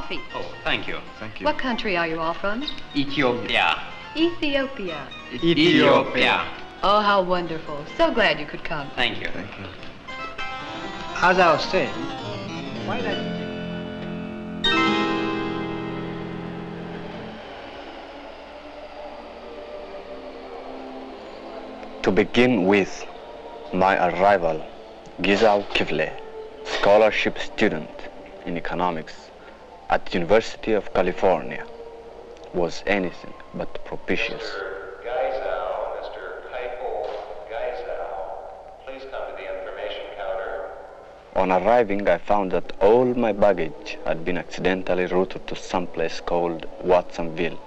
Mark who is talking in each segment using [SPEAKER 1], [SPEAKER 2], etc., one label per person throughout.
[SPEAKER 1] coffee.
[SPEAKER 2] Oh, thank you.
[SPEAKER 3] Thank you.
[SPEAKER 1] What country are you all from?
[SPEAKER 2] Ethiopia.
[SPEAKER 1] Ethiopia.
[SPEAKER 2] Ethiopia.
[SPEAKER 1] Oh, how wonderful. So glad you could come.
[SPEAKER 2] Thank you.
[SPEAKER 3] Thank you.
[SPEAKER 4] As I was saying, why not?
[SPEAKER 5] To begin with, my arrival, Gizau Kivle, scholarship student in economics at the University of California, was anything but propitious.
[SPEAKER 6] Mr. Geisel, Mr. Keifel Geisel, please come to the information counter.
[SPEAKER 5] On arriving, I found that all my baggage had been accidentally routed to some place called Watsonville.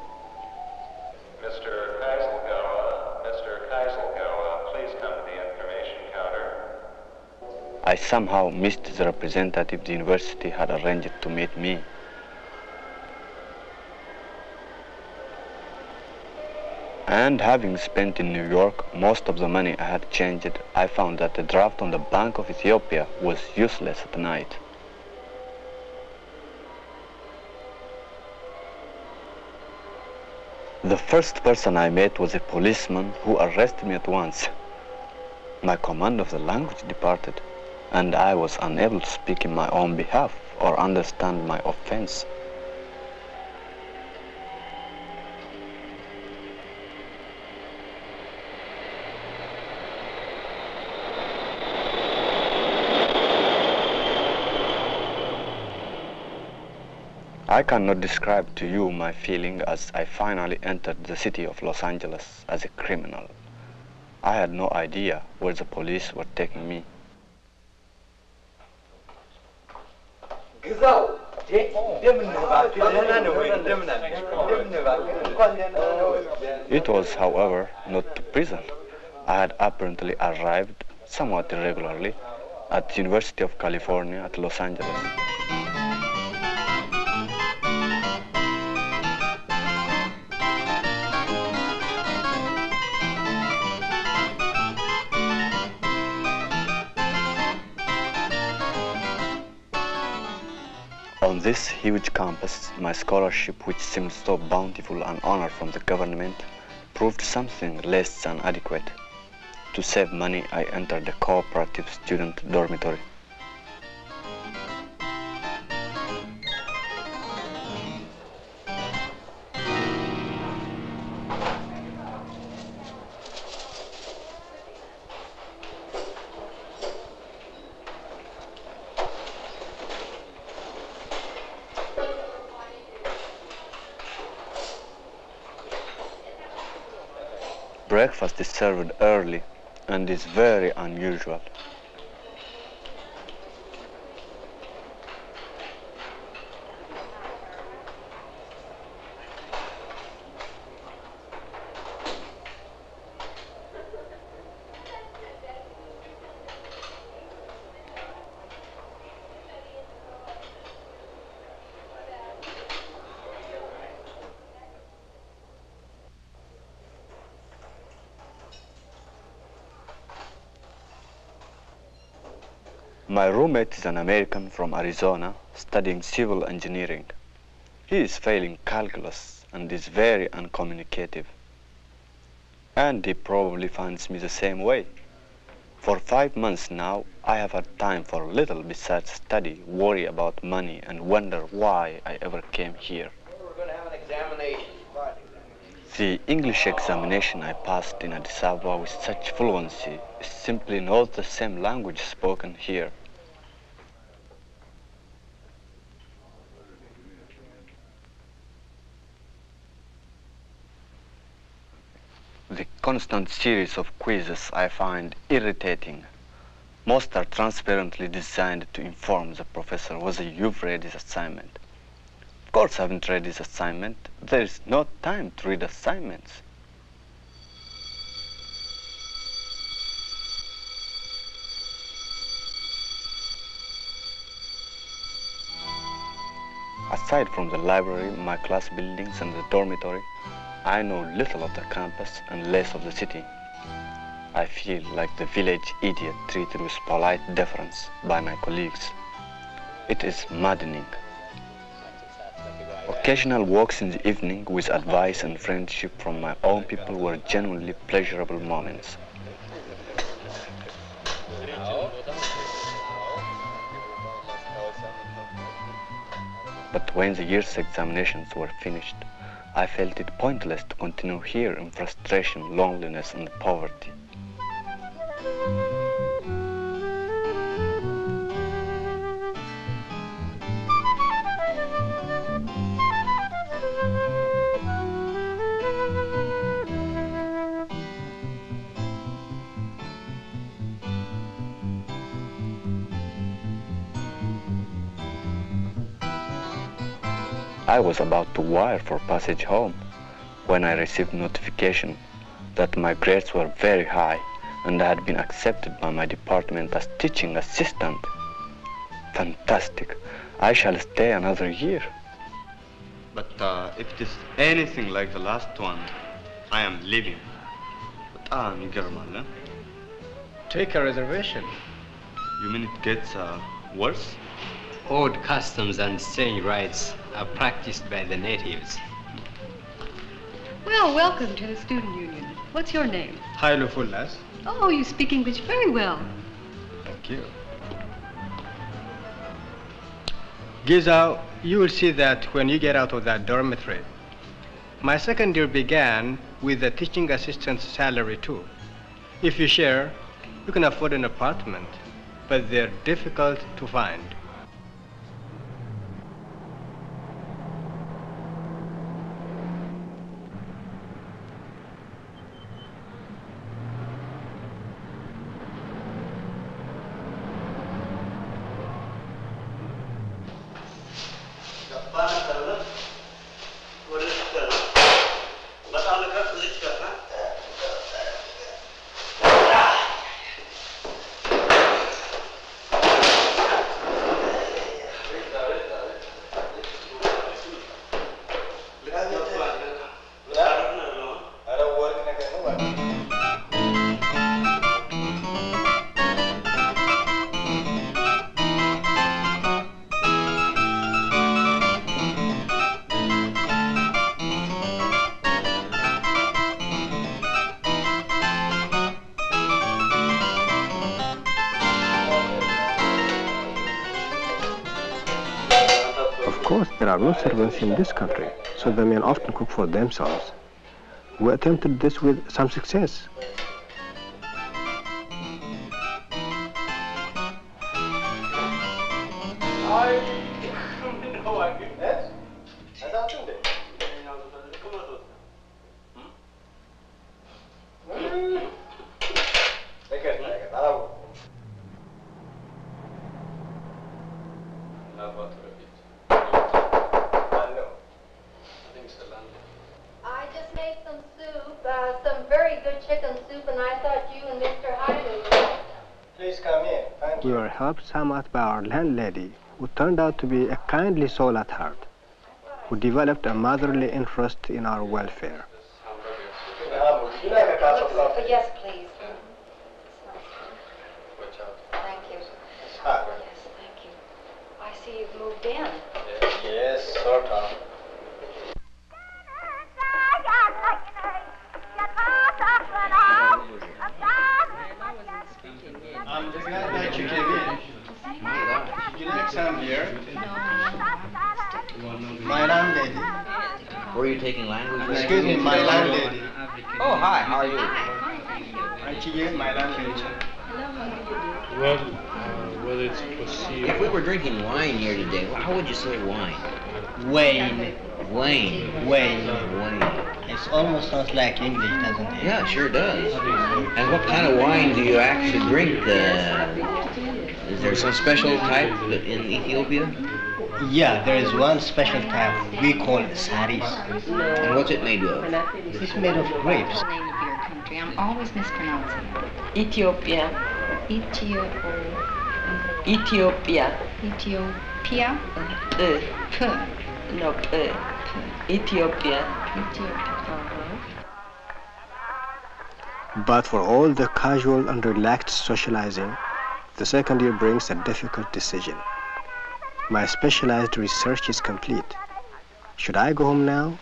[SPEAKER 6] Mr. Keiselgoa, Mr. Keiselgoa, please come to the information counter.
[SPEAKER 5] I somehow missed the representative the university had arranged to meet me. And having spent in New York most of the money I had changed, I found that the draft on the Bank of Ethiopia was useless at night. The first person I met was a policeman who arrested me at once. My command of the language departed, and I was unable to speak in my own behalf or understand my offense. I cannot describe to you my feeling as I finally entered the city of Los Angeles as a criminal. I had no idea where the police were taking me. It was, however, not prison. I had apparently arrived somewhat irregularly at the University of California at Los Angeles. On this huge campus, my scholarship, which seemed so bountiful and honor from the government, proved something less than adequate. To save money, I entered the cooperative student dormitory. Breakfast is served early and is very unusual. My roommate is an American from Arizona studying civil engineering. He is failing calculus and is very uncommunicative. And he probably finds me the same way. For five months now, I have had time for little besides study, worry about money, and wonder why I ever came here. The English examination I passed in Addis Ababa with such fluency is simply not the same language spoken here. The constant series of quizzes I find irritating. Most are transparently designed to inform the professor whether you've read his assignment. Of course, I haven't read his assignment. There is no time to read assignments. Aside from the library, my class buildings, and the dormitory, I know little of the campus and less of the city. I feel like the village idiot treated with polite deference by my colleagues. It is maddening. Occasional walks in the evening with advice and friendship from my own people were genuinely pleasurable moments. But when the year's examinations were finished, I felt it pointless to continue here in frustration, loneliness, and poverty. I was about to wire for passage home when I received notification that my grades were very high and I had been accepted by my department as teaching assistant. Fantastic. I shall stay another year. But uh, if it is anything like the last one, I am leaving. But i ah, German,
[SPEAKER 4] Take a reservation.
[SPEAKER 5] You mean it gets uh, worse?
[SPEAKER 2] Old customs and strange rites are practiced by the natives.
[SPEAKER 1] Well, welcome to the student union. What's your name?
[SPEAKER 4] Hailu Fullas.
[SPEAKER 1] Oh, you speak English very well.
[SPEAKER 4] Thank you. Giza, you will see that when you get out of that dormitory. My second year began with the teaching assistant's salary too. If you share, you can afford an apartment, but they're difficult to find. Course, there are no servants in this country, so the men often cook for themselves. We attempted this with some success.
[SPEAKER 3] I just made some soup, uh, some very good chicken soup, and I thought you and Mr. Hyde would like some.
[SPEAKER 7] Please come in. Thank you.
[SPEAKER 4] We were helped somewhat by our landlady, who turned out to be a kindly soul at heart, who developed a motherly interest in our welfare.
[SPEAKER 7] you. You like a cup of coffee?
[SPEAKER 3] Yes, please. Thank you.
[SPEAKER 7] Ah,
[SPEAKER 3] Yes, thank you. I see you've moved in.
[SPEAKER 7] Yes, sort of. I'm glad that you came in. Did you like some beer? My landlady.
[SPEAKER 8] Were you taking language?
[SPEAKER 7] Excuse me, my landlady.
[SPEAKER 8] Oh, hi, how are you?
[SPEAKER 7] Aren't you my landlady?
[SPEAKER 9] Well, uh, whether it's perceived.
[SPEAKER 8] If we were drinking wine here today, how would you say wine?
[SPEAKER 10] Wayne.
[SPEAKER 8] Wayne.
[SPEAKER 10] Wayne.
[SPEAKER 8] Wayne.
[SPEAKER 10] It almost sounds like English, doesn't it?
[SPEAKER 8] Yeah, it sure does. And what kind of wine do you actually drink? Uh, is there some special type in Ethiopia?
[SPEAKER 10] Yeah, there is one special type we call saris.
[SPEAKER 8] And what's it made of?
[SPEAKER 10] It's made of grapes.
[SPEAKER 11] name of your country. I'm always mispronouncing it.
[SPEAKER 12] Ethiopia.
[SPEAKER 11] Ethiopia.
[SPEAKER 12] Ethiopia.
[SPEAKER 11] Ethiopia.
[SPEAKER 12] Uh,
[SPEAKER 11] P.
[SPEAKER 12] no, uh, Ethiopia.
[SPEAKER 11] Ethiopia.
[SPEAKER 4] But for all the casual and relaxed socializing, the second year brings a difficult decision. My specialized research is complete. Should I go home now?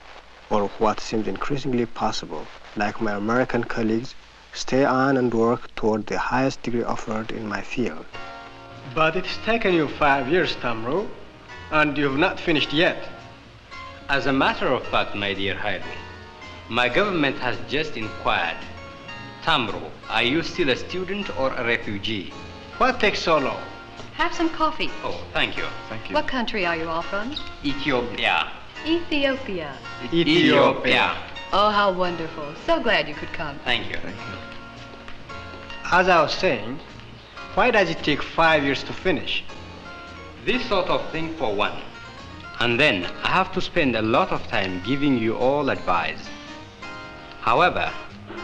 [SPEAKER 4] Or what seems increasingly possible, like my American colleagues, stay on and work toward the highest degree offered in my field? But it's taken you five years, Tamro, and you've not finished yet.
[SPEAKER 2] As a matter of fact, my dear Hailu, my government has just inquired. Tamro, are you still a student or a refugee?
[SPEAKER 4] What takes so long?
[SPEAKER 1] Have some coffee.
[SPEAKER 2] Oh, thank you.
[SPEAKER 5] Thank you.
[SPEAKER 1] What country are you all from?
[SPEAKER 2] Ethiopia.
[SPEAKER 1] Ethiopia.
[SPEAKER 2] Ethiopia.
[SPEAKER 1] Oh, how wonderful. So glad you could come.
[SPEAKER 2] Thank you. Thank you.
[SPEAKER 4] As I was saying, why does it take five years to finish?
[SPEAKER 2] This sort of thing for one. And then I have to spend a lot of time giving you all advice. However,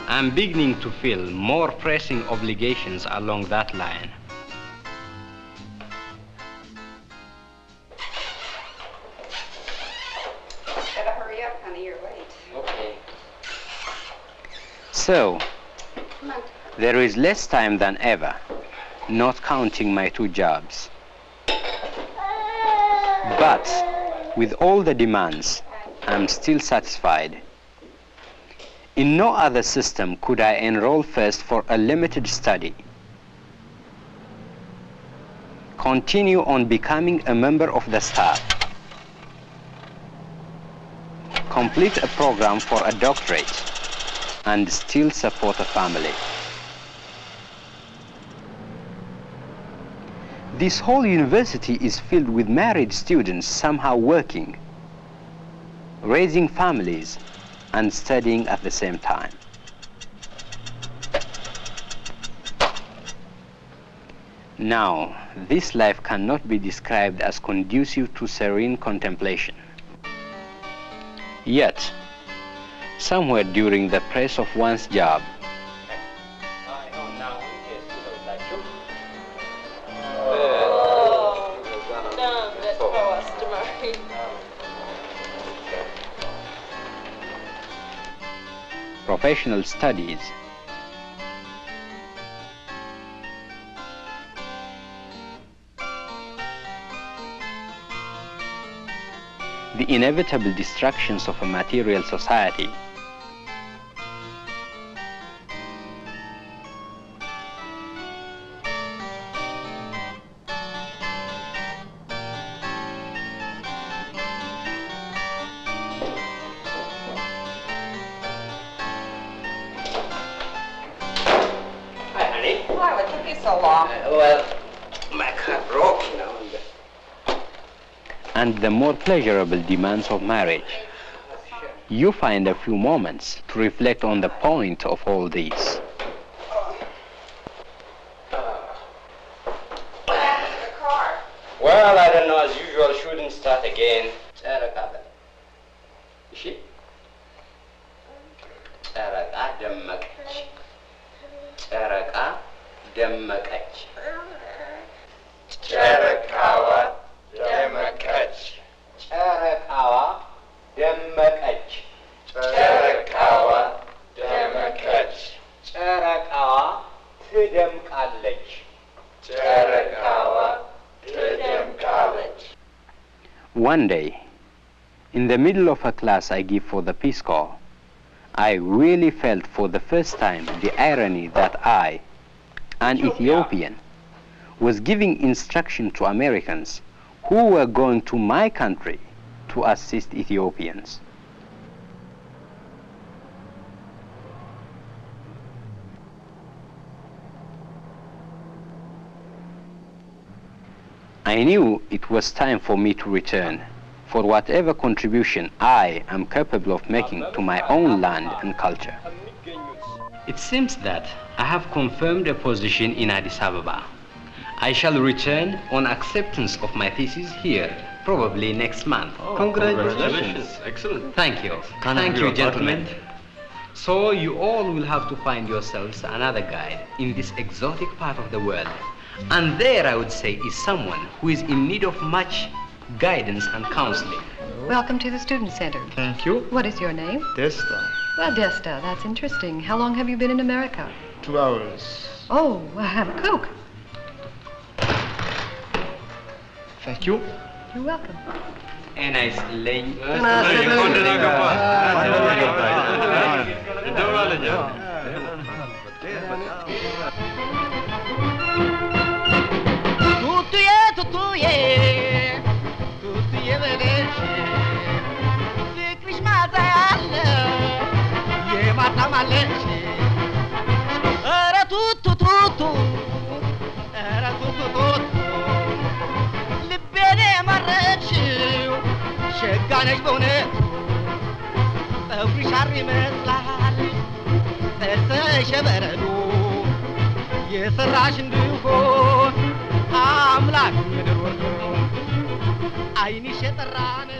[SPEAKER 2] I'm beginning to feel more pressing obligations along that line.
[SPEAKER 11] Better hurry up, honey, you're late.
[SPEAKER 2] Okay. So, there is less time than ever, not counting my two jobs. But with all the demands, I'm still satisfied. In no other system could I enroll first for a limited study. Continue on becoming a member of the staff. Complete a program for a doctorate and still support a family. This whole university is filled with married students somehow working, raising families, and studying at the same time. Now, this life cannot be described as conducive to serene contemplation. Yet, somewhere during the press of one's job, professional studies, the inevitable destructions of a material society,
[SPEAKER 11] Uh,
[SPEAKER 8] well, my car broke, you know.
[SPEAKER 2] Uh, and the more pleasurable demands of marriage. You find a few moments to reflect on the point of all these. Well, I don't know, as usual, shouldn't start again. Sarah Is she? Sarah Adam Sarah ደመቀች
[SPEAKER 7] ጨረቃዋ ደመቀች
[SPEAKER 2] ጨረቃዋ ደመቀች
[SPEAKER 7] ጨረቃዋ ደመቀች
[SPEAKER 2] ጨረቃዋ ትደምቃለች
[SPEAKER 7] ጨረቃዋ ትደምቃለች
[SPEAKER 2] One day, in the middle of a class I give for the Peace Corps, I really felt for the first time the irony that I, an Ethiopian, was giving instruction to Americans who were going to my country to assist Ethiopians. I knew it was time for me to return for whatever contribution I am capable of making to my own land and culture. It seems that I have confirmed a position in Addis Ababa. I shall return on acceptance of my thesis here, probably next month.
[SPEAKER 5] Oh, congratulations. Excellent.
[SPEAKER 2] Thank you.
[SPEAKER 5] Can
[SPEAKER 2] Thank you, gentlemen.
[SPEAKER 5] partner?
[SPEAKER 2] So you all will have to find yourselves another guide in this exotic part of the world. And there, I would say, is someone who is in need of much guidance and counseling.
[SPEAKER 1] Welcome to the Student Center.
[SPEAKER 9] Thank you.
[SPEAKER 1] What is your name?
[SPEAKER 9] Desta.
[SPEAKER 1] Well, Desta, that's interesting. How long have you been in America?
[SPEAKER 9] Two hours.
[SPEAKER 1] Oh, well, have a Coke.
[SPEAKER 9] Thank you.
[SPEAKER 1] You're welcome.
[SPEAKER 13] And nice lady. የማታ ማለሽ ኧረ ቱቱ ቱቱ ኧረ ቱቱ ቱቱ ልቤን የመረጥሽው ሸጋ ነሽ በእውነቱ ፀጉርሽ ሐር ይመስላል ጥርስሽ በረዶ የሰራሽ እንድሆን አምላክ ምድር ወርዶ ዓይንሽ የጠራ ነው